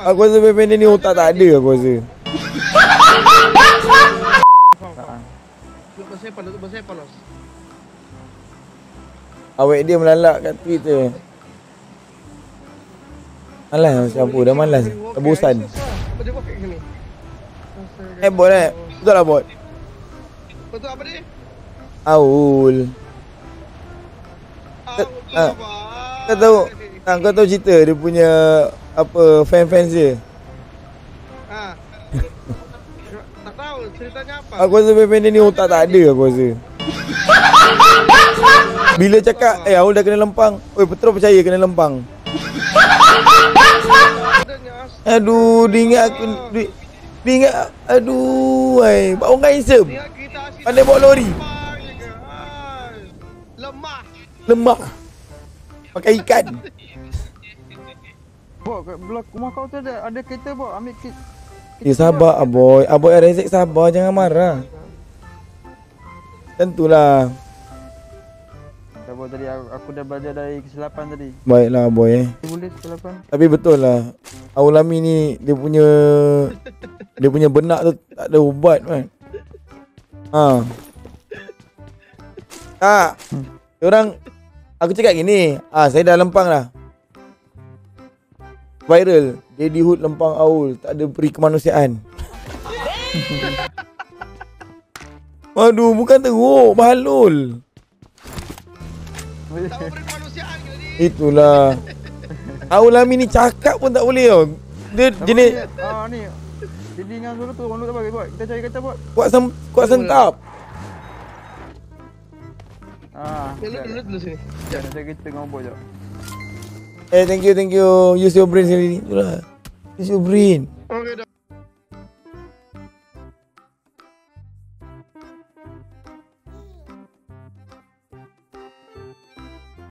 Aku rasa pendek ni otak tak ada aku rasa. Apa? Bahasa apa? Los? Awek dia melalak kat Twitter. Malas nak campur, dah malas. Dah bosan. Sini? Eh bot eh. Betul lah bot. Betul apa dia? Aul. Kau tahu, ah, kau tahu cerita dia punya apa fan-fans dia. Ah. Tak tahu ceritanya apa. Aku rasa pendek ni otak tak ada aku rasa. Bila cakap, eh Aul dah kena lempang. Oi, Petro percaya kena lempang. Aduh, dia ingat aku dia, dia ingat aduh, ai, buat orang handsome. Ingat kita asyik Pandai bawa lori. Hai. Lemah. Lemah. Pakai ikan. Bok, belah rumah kau tu ada ada kereta bok, ambil kereta. Ya sabar aboy. Aboy Rezek sabar jangan marah. Tentulah. Bok tadi aku, aku dah belajar dari kesilapan tadi. Baiklah aboy eh. Boleh kesilapan. Tapi betul lah. Aulami ni dia punya dia punya benak tu tak ada ubat kan. Ha. Tak. Orang aku cakap gini, ah saya dah lempang dah. Viral, Daddy Hood lempang Aul, tak ada peri kemanusiaan. Aduh, bukan teruk, bahalul. Itulah. Aulami ni cakap pun tak boleh tau. Dia Apa jenis dia? Ah ni. Jadi dengan Zul tu orang lu tak bagi bot. Kita cari kereta bot. kuat sem kuat sentap. Ah. Lu dulu dulu sini. Jangan cari kereta dengan bot jap. Eh thank you thank you. Use your brain sekali ni. Itulah. Use your brain. Okey dah.